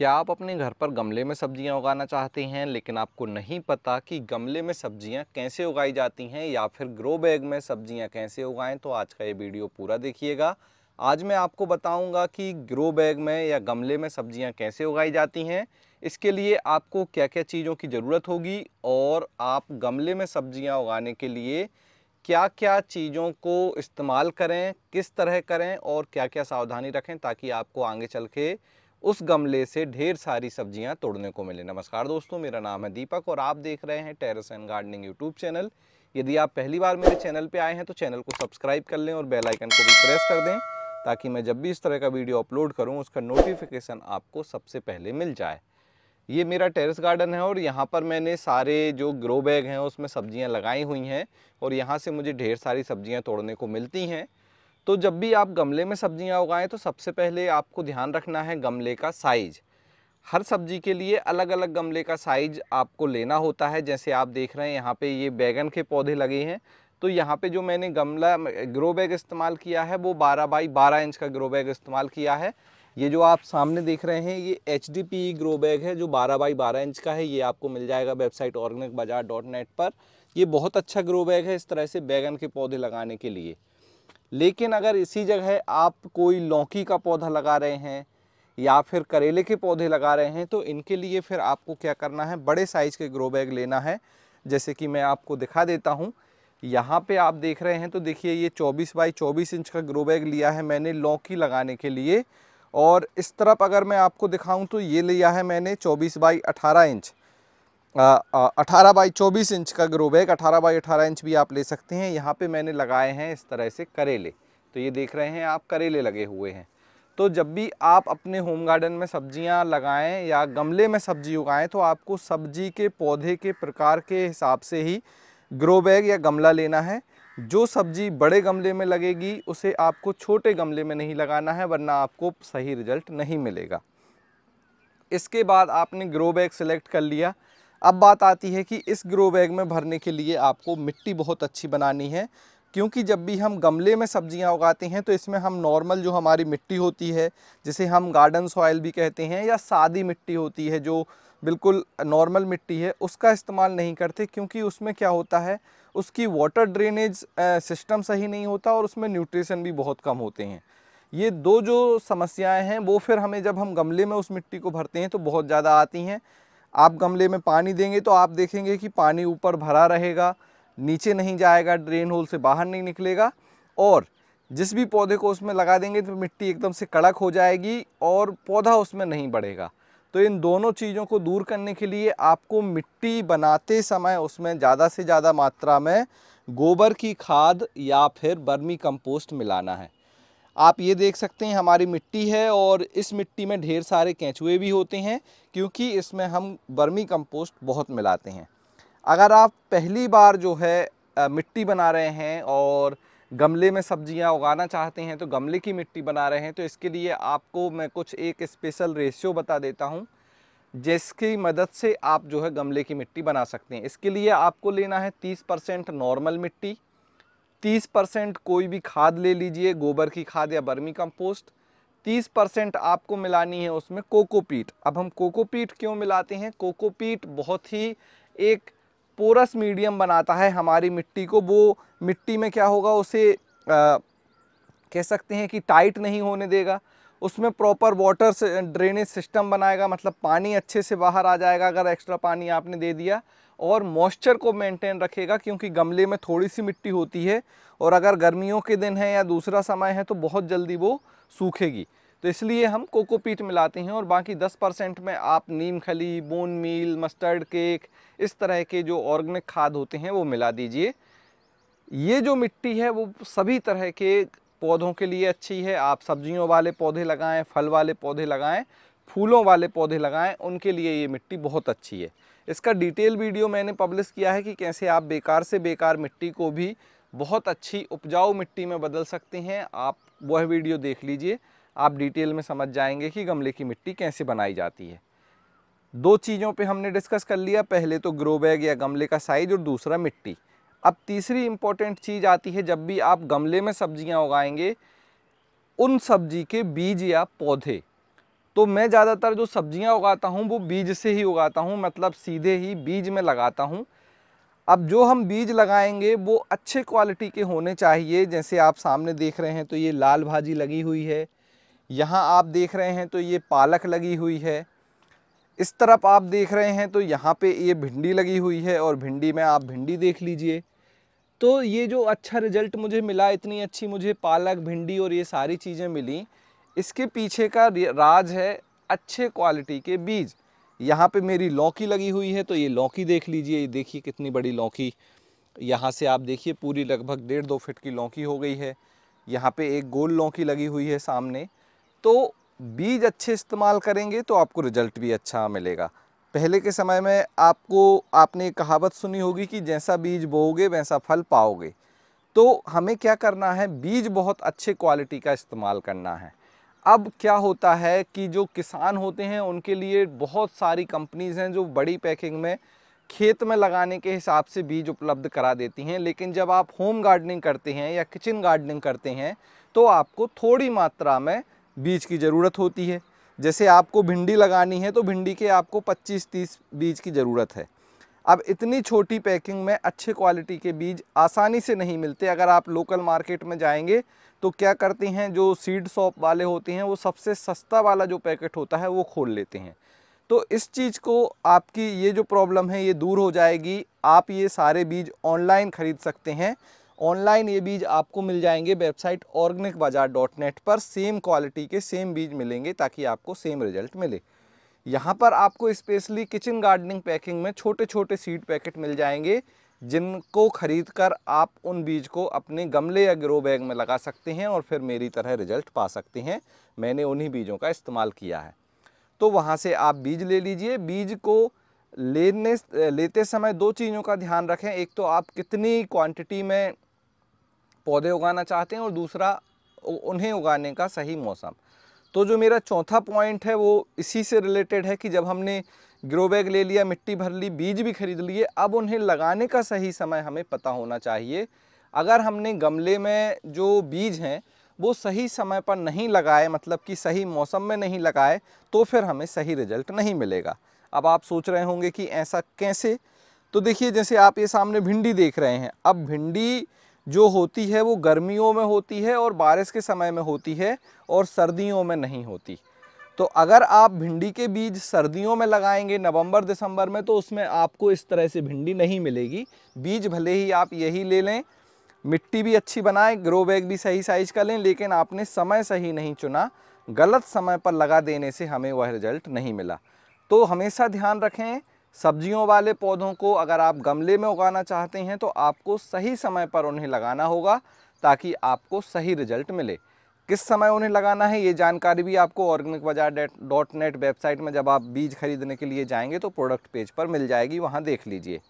क्या आप अपने घर पर गमले में सब्ज़ियाँ उगाना चाहते हैं, लेकिन आपको नहीं पता कि गमले में सब्ज़ियाँ कैसे उगाई जाती हैं या फिर ग्रो बैग में सब्ज़ियाँ कैसे उगाएँ तो आज का ये वीडियो पूरा देखिएगा। आज मैं आपको बताऊँगा कि ग्रो बैग में या गमले में सब्ज़ियाँ कैसे उगाई जाती हैं। इसके लिए आपको क्या क्या चीज़ों की ज़रूरत होगी और आप गमले में सब्ज़ियाँ उगाने के लिए क्या क्या चीज़ों को इस्तेमाल करें, किस तरह करें और क्या क्या सावधानी रखें ताकि आपको आगे चल के उस गमले से ढेर सारी सब्ज़ियाँ तोड़ने को मिले। नमस्कार दोस्तों, मेरा नाम है दीपक और आप देख रहे हैं terrace and gardening YouTube channel यदि आप पहली बार मेरे चैनल पे आए हैं तो चैनल को सब्सक्राइब कर लें और बेल आइकन को भी प्रेस कर दें, ताकि मैं जब भी इस तरह का वीडियो अपलोड करूँ, उसका नोटिफिकेशन आपको सबसे पहले मिल जाए। ये मेरा टेरेस गार्डन है और यहाँ पर मैंने सारे जो ग्रो बैग हैं, उसमें सब्ज़ियाँ लगाई हुई हैं और यहाँ से मुझे ढेर सारी सब्ज़ियाँ तोड़ने को मिलती हैं। तो जब भी आप गमले में सब्ज़ियाँ उगाएँ तो सबसे पहले आपको ध्यान रखना है गमले का साइज़ हर सब्ज़ी के लिए अलग अलग गमले का साइज़ आपको लेना होता है। जैसे आप देख रहे हैं, यहाँ पे ये बैगन के पौधे लगे हैं। तो यहाँ पे जो मैंने गमला ग्रो बैग इस्तेमाल किया है, वो 12 बाई 12 इंच का ग्रो बैग इस्तेमाल किया है। ये जो आप सामने देख रहे हैं, ये एच ग्रो बैग है, जो 12 बाई 12 इंच का है। ये आपको मिल जाएगा वेबसाइट ऑर्गेनिक बाज़ार पर। ये बहुत अच्छा ग्रो बैग है इस तरह से बैगन के पौधे लगाने के लिए। लेकिन अगर इसी जगह आप कोई लौकी का पौधा लगा रहे हैं या फिर करेले के पौधे लगा रहे हैं तो इनके लिए फिर आपको क्या करना है? बड़े साइज़ के ग्रो बैग लेना है। जैसे कि मैं आपको दिखा देता हूँ। यहाँ पे आप देख रहे हैं तो देखिए ये 24 बाई 24 इंच का ग्रो बैग लिया है मैंने लौकी लगाने के लिए। और इस तरफ़ अगर मैं आपको दिखाऊँ तो ये लिया है मैंने 24 बाई 18 इंच। अठारह बाई चौबीस इंच का ग्रो बैग अठारह बाई अठारह इंच भी आप ले सकते हैं। यहाँ पे मैंने लगाए हैं इस तरह से करेले। तो ये देख रहे हैं आप, करेले लगे हुए हैं। तो जब भी आप अपने होम गार्डन में सब्ज़ियाँ लगाएँ या गमले में सब्ज़ी उगाएँ तो आपको सब्ज़ी के पौधे के प्रकार के हिसाब से ही ग्रो बैग या गमला लेना है। जो सब्ज़ी बड़े गमले में लगेगी, उसे आपको छोटे गमले में नहीं लगाना है, वरना आपको सही रिज़ल्ट नहीं मिलेगा। इसके बाद आपने ग्रो बैग सेलेक्ट कर लिया। अब बात आती है कि इस ग्रो बैग में भरने के लिए आपको मिट्टी बहुत अच्छी बनानी है, क्योंकि जब भी हम गमले में सब्ज़ियाँ उगाते हैं तो इसमें हम नॉर्मल जो हमारी मिट्टी होती है, जिसे हम गार्डन सॉयल भी कहते हैं, या सादी मिट्टी होती है, जो बिल्कुल नॉर्मल मिट्टी है, उसका इस्तेमाल नहीं करते, क्योंकि उसमें क्या होता है, उसकी वाटर ड्रेनेज सिस्टम सही नहीं होता और उसमें न्यूट्रिशन भी बहुत कम होते हैं। ये दो जो समस्याएँ हैं, वो फिर हमें जब हम गमले में उस मिट्टी को भरते हैं तो बहुत ज़्यादा आती हैं। आप गमले में पानी देंगे तो आप देखेंगे कि पानी ऊपर भरा रहेगा, नीचे नहीं जाएगा ड्रेन होल से बाहर नहीं निकलेगा और जिस भी पौधे को उसमें लगा देंगे तो मिट्टी एकदम से कड़क हो जाएगी और पौधा उसमें नहीं बढ़ेगा। तो इन दोनों चीज़ों को दूर करने के लिए आपको मिट्टी बनाते समय उसमें ज़्यादा से ज़्यादा मात्रा में गोबर की खाद या फिर बर्मी कंपोस्ट मिलाना है। आप ये देख सकते हैं हमारी मिट्टी है और इस मिट्टी में ढेर सारे केंचुए भी होते हैं, क्योंकि इसमें हम बर्मी कंपोस्ट बहुत मिलाते हैं। अगर आप पहली बार जो है मिट्टी बना रहे हैं और गमले में सब्ज़ियाँ उगाना चाहते हैं तो गमले की मिट्टी बना रहे हैं तो इसके लिए आपको मैं कुछ एक स्पेशल रेशियो बता देता हूँ, जिसकी मदद से आप जो है गमले की मिट्टी बना सकते हैं। इसके लिए आपको लेना है 30 परसेंट नॉर्मल मिट्टी 30 परसेंट कोई भी खाद ले लीजिए गोबर की खाद या बर्मी कंपोस्ट। 30 परसेंट आपको मिलानी है उसमें कोकोपीट। अब हम कोकोपीट क्यों मिलाते हैं? कोकोपीट बहुत ही एक पोरस मीडियम बनाता है हमारी मिट्टी को। वो मिट्टी में क्या होगा? उसे आ, कह सकते हैं कि टाइट नहीं होने देगा। उसमें प्रॉपर वाटर ड्रेनेज सिस्टम बनाएगा मतलब पानी अच्छे से बाहर आ जाएगा। अगर एक्स्ट्रा पानी आपने दे दिया और मॉइस्चर को मेंटेन रखेगा क्योंकि गमले में थोड़ी सी मिट्टी होती है और अगर गर्मियों के दिन है या दूसरा समय है तो बहुत जल्दी वो सूखेगी। तो इसलिए हम कोकोपीट मिलाते हैं और बाकी 10 परसेंट में आप नीम, खली बोन मील मस्टर्ड केक इस तरह के जो ऑर्गेनिक खाद होते हैं वो मिला दीजिए। ये जो मिट्टी है वो सभी तरह के पौधों के लिए अच्छी है। आप सब्जियों वाले पौधे लगाएँ, फल वाले पौधे लगाएँ, फूलों वाले पौधे लगाएँ, उनके लिए ये मिट्टी बहुत अच्छी है। इसका डिटेल वीडियो मैंने पब्लिश किया है कि कैसे आप बेकार से बेकार मिट्टी को भी बहुत अच्छी उपजाऊ मिट्टी में बदल सकते हैं। आप वह वीडियो देख लीजिए, आप डिटेल में समझ जाएँगे कि गमले की मिट्टी कैसे बनाई जाती है। दो चीज़ों पे हमने डिस्कस कर लिया, पहले तो ग्रो बैग या गमले का साइज़ और दूसरा मिट्टी। अब तीसरी इम्पोर्टेंट चीज़ आती है, जब भी आप गमले में सब्ज़ियाँ उगाएँगे, उन सब्ज़ी के बीज या पौधे तो मैं ज़्यादातर जो सब्ज़ियाँ उगाता हूँ, वो बीज से ही उगाता हूँ मतलब सीधे ही बीज में लगाता हूँ। अब जो हम बीज लगाएँगे, वो अच्छे क्वालिटी के होने चाहिए। जैसे आप सामने देख रहे हैं तो ये लाल भाजी लगी हुई है। यहाँ आप देख रहे हैं तो ये पालक लगी हुई है। इस तरफ़ आप देख रहे हैं तो यहाँ पे ये भिंडी लगी हुई है और भिंडी में आप भिंडी देख लीजिए। तो ये जो अच्छा रिज़ल्ट मुझे मिला, इतनी अच्छी मुझे पालक, भिंडी और ये सारी चीज़ें मिली इसके पीछे का राज है अच्छे क्वालिटी के बीज। यहाँ पे मेरी लौकी लगी हुई है तो ये लौकी देख लीजिए, ये देखिए कितनी बड़ी लौकी। यहाँ से आप देखिए, पूरी लगभग डेढ़ दो फिट की लौकी हो गई है। यहाँ पे एक गोल लौकी लगी हुई है सामने। तो बीज अच्छे इस्तेमाल करेंगे तो आपको रिज़ल्ट भी अच्छा मिलेगा। पहले के समय में आपको, आपने कहावत सुनी होगी कि जैसा बीज बोओगे, वैसा फल पाओगे। तो हमें क्या करना है? बीज बहुत अच्छे क्वालिटी का इस्तेमाल करना है। अब क्या होता है कि जो किसान होते हैं, उनके लिए बहुत सारी कंपनीज़ हैं जो बड़ी पैकिंग में खेत में लगाने के हिसाब से बीज उपलब्ध करा देती हैं। लेकिन जब आप होम गार्डनिंग करते हैं या किचन गार्डनिंग करते हैं तो आपको थोड़ी मात्रा में बीज की ज़रूरत होती है। जैसे आपको भिंडी लगानी है तो भिंडी के आपको 25-30 बीज की ज़रूरत है। अब इतनी छोटी पैकिंग में अच्छे क्वालिटी के बीज आसानी से नहीं मिलते। अगर आप लोकल मार्केट में जाएँगे तो क्या करते हैं, जो सीड शॉप वाले होते हैं, वो सबसे सस्ता वाला जो पैकेट होता है, वो खोल लेते हैं। तो इस चीज़ को आपकी ये जो प्रॉब्लम है, ये दूर हो जाएगी। आप ये सारे बीज ऑनलाइन ख़रीद सकते हैं। ऑनलाइन ये बीज आपको मिल जाएँगे website organic bazaar dot net पर। सेम क्वालिटी के सेम बीज मिलेंगे, ताकि आपको सेम रिज़ल्ट मिले। यहाँ पर आपको स्पेशली किचन गार्डनिंग पैकिंग में छोटे छोटे सीड पैकेट मिल जाएँगे, जिनको खरीद कर आप उन बीज को अपने गमले या ग्रो बैग में लगा सकते हैं और फिर मेरी तरह रिज़ल्ट पा सकते हैं। मैंने उन्हीं बीजों का इस्तेमाल किया है। तो वहाँ से आप बीज ले लीजिए। बीज को लेने, लेते समय दो चीज़ों का ध्यान रखें। एक तो आप कितनी क्वांटिटी में पौधे उगाना चाहते हैं और दूसरा उन्हें उगाने का सही मौसम। तो जो मेरा चौथा पॉइंट है, वो इसी से रिलेटेड है कि जब हमने ग्रो बैग ले लिया, मिट्टी भर ली, बीज भी खरीद लिए, अब उन्हें लगाने का सही समय हमें पता होना चाहिए। अगर हमने गमले में जो बीज हैं, वो सही समय पर नहीं लगाए मतलब कि सही मौसम में नहीं लगाए तो फिर हमें सही रिज़ल्ट नहीं मिलेगा। अब आप सोच रहे होंगे कि ऐसा कैसे? तो देखिए, जैसे आप ये सामने भिंडी देख रहे हैं, अब भिंडी जो होती है वो गर्मियों में होती है और बारिश के समय में होती है और सर्दियों में नहीं होती। तो अगर आप भिंडी के बीज सर्दियों में लगाएँगे नवंबर, दिसंबर में तो उसमें आपको इस तरह से भिंडी नहीं मिलेगी। बीज भले ही आप यही ले लें, मिट्टी भी अच्छी बनाएँ, ग्रो बैग भी सही साइज़ का लें, लेकिन आपने समय सही नहीं चुना, गलत समय पर लगा देने से हमें वह रिज़ल्ट नहीं मिला। तो हमेशा ध्यान रखें सब्जियों वाले पौधों को अगर आप गमले में उगाना चाहते हैं तो आपको सही समय पर उन्हें लगाना होगा, ताकि आपको सही रिज़ल्ट मिले। किस समय उन्हें लगाना है, ये जानकारी भी आपको ऑर्गेनिक बाज़ार डॉट नेट वेबसाइट में जब आप बीज खरीदने के लिए जाएँगे तो प्रोडक्ट पेज पर मिल जाएगी, वहाँ देख लीजिए।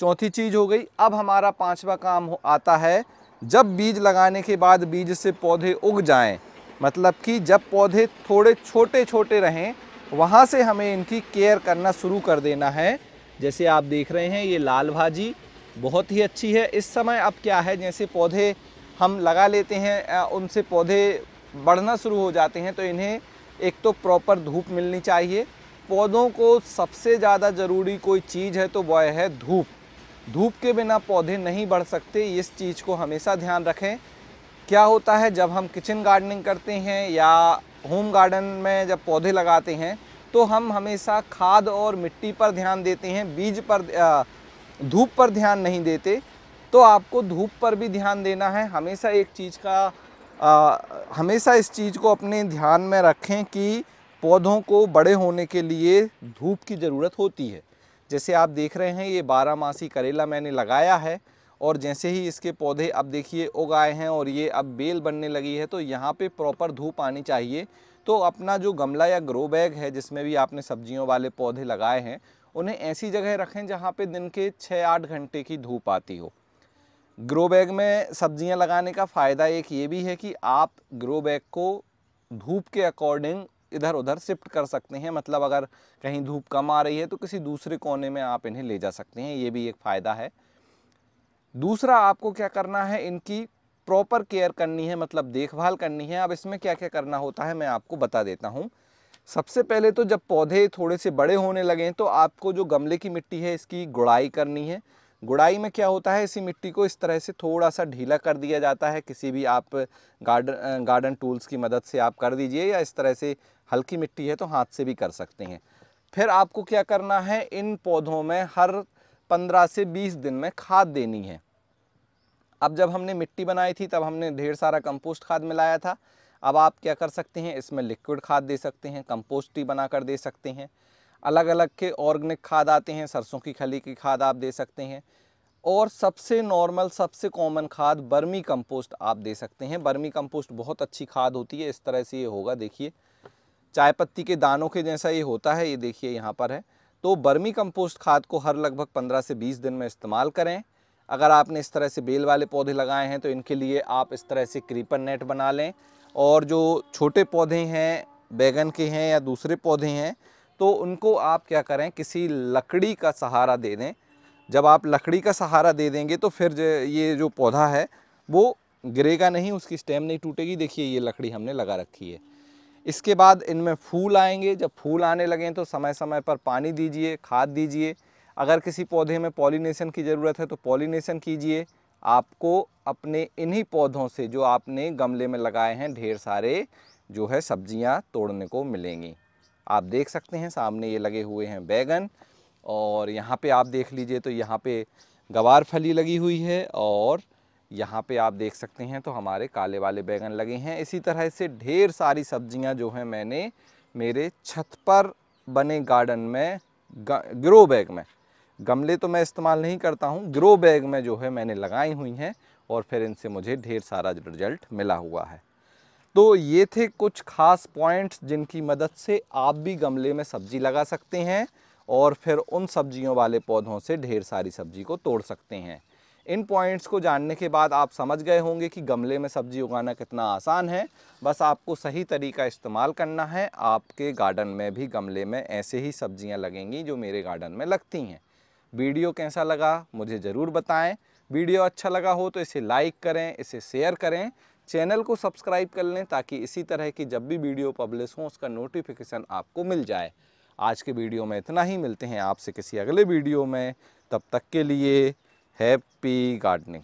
चौथी चीज़ हो गई, अब हमारा पांचवा काम आता है, जब बीज लगाने के बाद बीज से पौधे उग जाएँ मतलब कि जब पौधे थोड़े छोटे छोटे रहें वहाँ से हमें इनकी केयर करना शुरू कर देना है। जैसे आप देख रहे हैं, ये लाल भाजी बहुत ही अच्छी है। इस समय अब क्या है, जैसे पौधे हम लगा लेते हैं उनसे पौधे बढ़ना शुरू हो जाते हैं तो इन्हें एक तो प्रॉपर धूप मिलनी चाहिए। पौधों को सबसे ज़्यादा ज़रूरी कोई चीज़ है तो वह है धूप। धूप के बिना पौधे नहीं बढ़ सकते, इस चीज़ को हमेशा ध्यान रखें। क्या होता है, जब हम किचन गार्डनिंग करते हैं या होम गार्डन में जब पौधे लगाते हैं तो हम हमेशा खाद और मिट्टी पर ध्यान देते हैं बीज पर धूप पर ध्यान नहीं देते। तो आपको धूप पर भी ध्यान देना है। हमेशा एक चीज़ का आ, हमेशा इस चीज़ को अपने ध्यान में रखें कि पौधों को बड़े होने के लिए धूप की ज़रूरत होती है। जैसे आप देख रहे हैं ये बारह मासी करेला मैंने लगाया है। और जैसे ही इसके पौधे अब देखिए उग आए हैं और ये अब बेल बनने लगी है तो यहाँ पे प्रॉपर धूप आनी चाहिए। तो अपना जो गमला या ग्रो बैग है, जिसमें भी आपने सब्जियों वाले पौधे लगाए हैं, उन्हें ऐसी जगह रखें जहाँ पे दिन के छः आठ घंटे की धूप आती हो। ग्रो बैग में सब्ज़ियाँ लगाने का फ़ायदा एक ये भी है कि आप ग्रो बैग को धूप के अकॉर्डिंग इधर उधर शिफ्ट कर सकते हैं। मतलब अगर कहीं धूप कम आ रही है तो किसी दूसरे कोने में आप इन्हें ले जा सकते हैं। ये भी एक फ़ायदा है। दूसरा आपको क्या करना है, इनकी प्रॉपर केयर करनी है मतलब देखभाल करनी है। अब इसमें क्या क्या करना होता है, मैं आपको बता देता हूँ। सबसे पहले तो जब पौधे थोड़े से बड़े होने लगें तो आपको जो गमले की मिट्टी है, इसकी गुड़ाई करनी है। गुड़ाई में क्या होता है, इसी मिट्टी को इस तरह से थोड़ा सा ढीला कर दिया जाता है। किसी भी आप गार्डन गार्डन टूल्स की मदद से आप कर दीजिए, या इस तरह से हल्की मिट्टी है तो हाथ से भी कर सकते हैं। फिर आपको क्या करना है, इन पौधों में हर पंद्रह से बीस दिन में खाद देनी है। अब जब हमने मिट्टी बनाई थी, तब हमने ढेर सारा कंपोस्ट खाद मिलाया था। अब आप क्या कर सकते हैं, इसमें लिक्विड खाद दे सकते हैं, कंपोस्ट ही बना कर दे सकते हैं। अलग अलग के ऑर्गेनिक खाद आते हैं, सरसों की खली की खाद आप दे सकते हैं। और सबसे नॉर्मल, सबसे कॉमन खाद बर्मी कंपोस्ट आप दे सकते हैं। बर्मी कंपोस्ट बहुत अच्छी खाद होती है, इस तरह से ये होगा, देखिए। चाय पत्ती के दानों के जैसा ये होता है, ये देखिए यहाँ पर है। तो बर्मी कंपोस्ट खाद को हर लगभग 15 से 20 दिन में इस्तेमाल करें। अगर आपने इस तरह से बेल वाले पौधे लगाए हैं तो इनके लिए आप इस तरह से क्रीपर नेट बना लें। और जो छोटे पौधे हैं, बैगन के हैं या दूसरे पौधे हैं तो उनको आप क्या करें, किसी लकड़ी का सहारा दे दें। जब आप लकड़ी का सहारा दे देंगे तो फिर ये जो पौधा है, वो गिरेगा नहीं, उसकी स्टेम नहीं टूटेगी। देखिए, ये लकड़ी हमने लगा रखी है। इसके बाद इनमें फूल आएँगे। जब फूल आने लगें तो समय समय पर पानी दीजिए, खाद दीजिए। अगर किसी पौधे में पॉलिनेशन की ज़रूरत है तो पॉलिनेशन कीजिए। आपको अपने इन्हीं पौधों से जो आपने गमले में लगाए हैं, ढेर सारे जो है सब्ज़ियाँ तोड़ने को मिलेंगी। आप देख सकते हैं, सामने ये लगे हुए हैं बैगन और यहाँ पे आप देख लीजिए तो यहाँ पे गवार फली लगी हुई है और यहाँ पे आप देख सकते हैं तो हमारे काले वाले बैगन लगे हैं। इसी तरह से ढेर सारी सब्ज़ियाँ जो हैं मैंने मेरे छत पर बने गार्डन में ग्रो बैग में। गमले तो मैं इस्तेमाल नहीं करता हूँ, ग्रो बैग में जो है मैंने लगाई हुई हैं और फिर इनसे मुझे ढेर सारा रिज़ल्ट मिला हुआ है। तो ये थे कुछ खास पॉइंट्स जिनकी मदद से आप भी गमले में सब्ज़ी लगा सकते हैं और फिर उन सब्जियों वाले पौधों से ढेर सारी सब्ज़ी को तोड़ सकते हैं। इन पॉइंट्स को जानने के बाद आप समझ गए होंगे कि गमले में सब्ज़ी उगाना कितना आसान है। बस आपको सही तरीका इस्तेमाल करना है। आपके गार्डन में भी गमले में ऐसे ही सब्ज़ियाँ लगेंगी जो मेरे गार्डन में लगती हैं। वीडियो कैसा लगा मुझे ज़रूर बताएँ। वीडियो अच्छा लगा हो तो इसे लाइक करें, इसे शेयर करें। चैनल को सब्सक्राइब कर लें ताकि इसी तरह की जब भी वीडियो पब्लिश हो, उसका नोटिफिकेशन आपको मिल जाए। आज के वीडियो में इतना ही। मिलते हैं आपसे किसी अगले वीडियो में। तब तक के लिए हैप्पी गार्डनिंग।